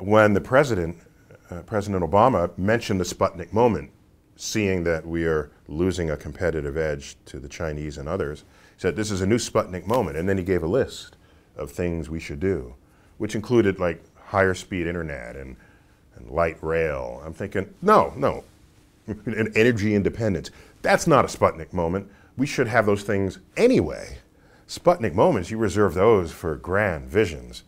when the president, uh, President Obama, mentioned the Sputnik moment, seeing that we are losing a competitive edge to the Chinese and others, he said, This is a new Sputnik moment. And then he gave a list of things we should do, which included like higher speed internet and, and light rail. I'm thinking, no, no, and energy independence. That's not a Sputnik moment. We should have those things anyway. Sputnik moments, you reserve those for grand visions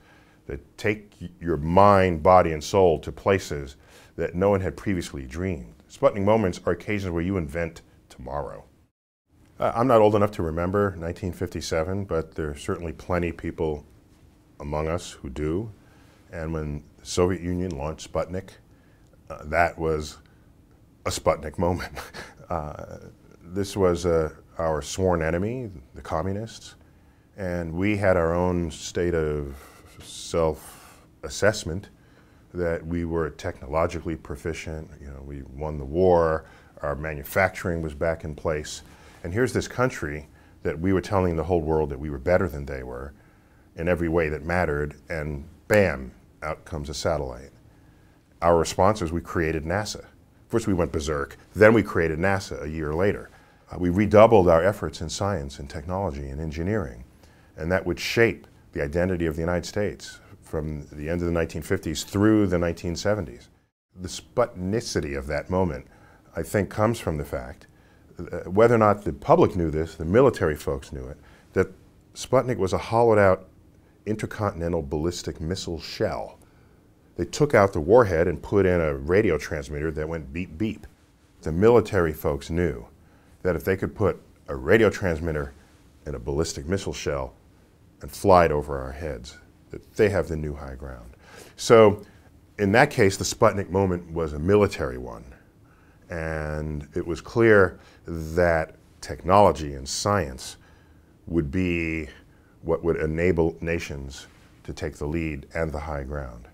that take your mind, body, and soul to places that no one had previously dreamed. Sputnik moments are occasions where you invent tomorrow. I'm not old enough to remember 1957, but there are certainly plenty of people among us who do. And when the Soviet Union launched Sputnik, uh, that was a Sputnik moment. Uh, this was uh, our sworn enemy, the communists, and we had our own state of self-assessment that we were technologically proficient. You know, we won the war. Our manufacturing was back in place. And here's this country that we were telling the whole world that we were better than they were in every way that mattered. And bam, out comes a satellite. Our response was we created NASA. First we went berserk, then we created NASA a year later. Uh, we redoubled our efforts in science and technology and engineering, and that would shape the identity of the United States from the end of the 1950s through the 1970s. The Sputnicity of that moment, I think, comes from the fact, uh, whether or not the public knew this, the military folks knew it, that Sputnik was a hollowed out intercontinental ballistic missile shell they took out the warhead and put in a radio transmitter that went beep beep. The military folks knew that if they could put a radio transmitter in a ballistic missile shell and fly it over our heads, that they have the new high ground. So in that case, the Sputnik moment was a military one. And it was clear that technology and science would be what would enable nations to take the lead and the high ground.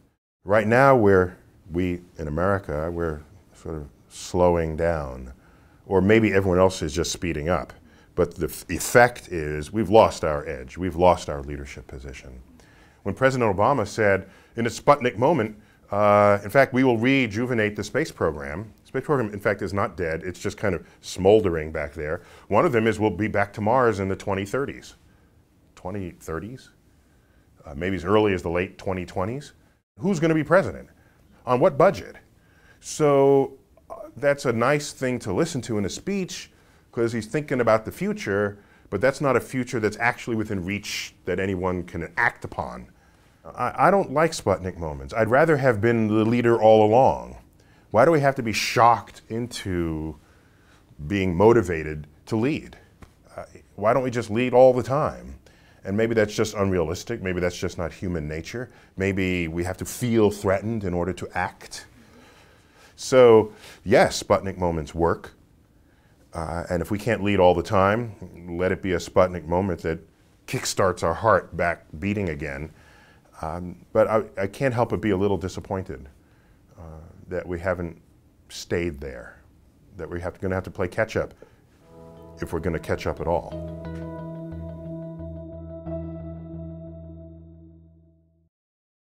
Right now, we're, we in America, we're sort of slowing down, or maybe everyone else is just speeding up. But the effect is we've lost our edge, we've lost our leadership position. When President Obama said, in a Sputnik moment, uh, in fact, we will rejuvenate the space program. The space program, in fact, is not dead. It's just kind of smoldering back there. One of them is we'll be back to Mars in the 2030s. 2030s? Uh, maybe as early as the late 2020s who's going to be president? On what budget? So uh, that's a nice thing to listen to in a speech because he's thinking about the future, but that's not a future that's actually within reach that anyone can act upon. I, I don't like Sputnik moments. I'd rather have been the leader all along. Why do we have to be shocked into being motivated to lead? Uh, why don't we just lead all the time? And maybe that's just unrealistic. Maybe that's just not human nature. Maybe we have to feel threatened in order to act. So, yes, Sputnik moments work. Uh, and if we can't lead all the time, let it be a Sputnik moment that kickstarts our heart back beating again. Um, but I, I, can't help but be a little disappointed uh, that we haven't stayed there, that we're going to have to play catch up if we're going to catch up at all.